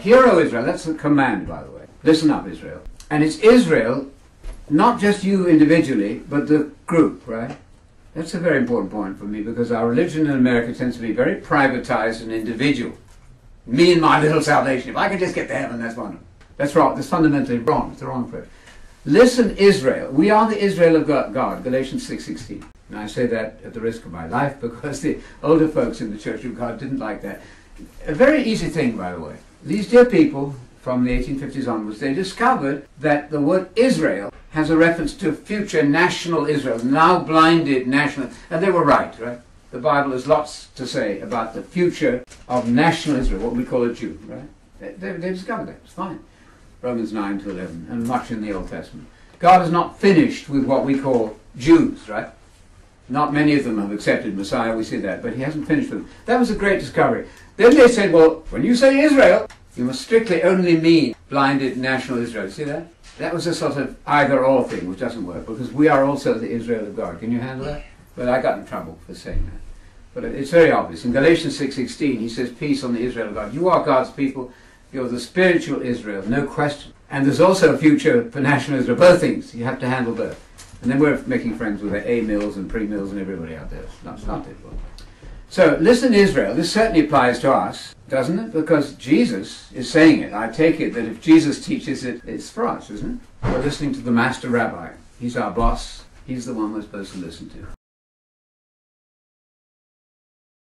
Hear O Israel, that's the command, by the way. Listen up, Israel. And it's Israel, not just you individually, but the group, right? That's a very important point for me because our religion in America tends to be very privatized and individual. Me and my little salvation. If I could just get to heaven, that's wonderful. That's wrong. That's fundamentally wrong. It's the wrong approach. Listen, Israel. We are the Israel of God. Galatians 6.16. And I say that at the risk of my life because the older folks in the Church of God didn't like that. A very easy thing, by the way. These dear people from the 1850s onwards, they discovered that the word Israel has a reference to future national Israel, now blinded national, and they were right, right? The Bible has lots to say about the future of national Israel, what we call a Jew, right? They, they, they discovered that, it's fine. Romans 9 to 11, and much in the Old Testament. God is not finished with what we call Jews, right? Not many of them have accepted Messiah, we see that, but he hasn't finished with them. That was a great discovery. Then they said, well, when you say Israel, you must strictly only mean blinded national Israel. See that? That was a sort of either or thing, which doesn't work, because we are also the Israel of God. Can you handle that? But I got in trouble for saying that. But it's very obvious. In Galatians 6.16, he says, peace on the Israel of God. You are God's people. You're the spiritual Israel, no question. And there's also a future for national Israel. Both things. You have to handle both. And then we're making friends with the A mills and pre mills and everybody out there. That's not it. So listen, Israel. This certainly applies to us, doesn't it? Because Jesus is saying it. I take it that if Jesus teaches it, it's for us, isn't it? We're listening to the master rabbi. He's our boss. He's the one we're supposed to listen to.